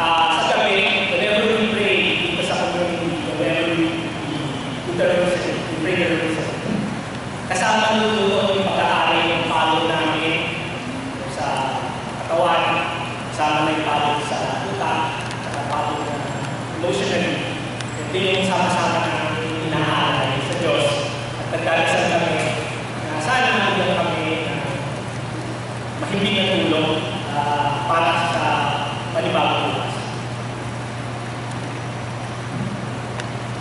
Ah, sa gabi, whenever dito sa community, whenever we we turn we pray the rosary. Kasama nito yung pag-aari ng palo namin sa katawan, kasama na yung palo sa utak, at palo na emotionally. Ito yung sama-sama namin inaalay sa Diyos. At na sana magiging kami na na tulong. Ah,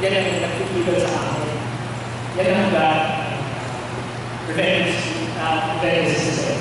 Yan ang nagtutulog sa akin. Yan ang lugar, revenge, uh, revenge system.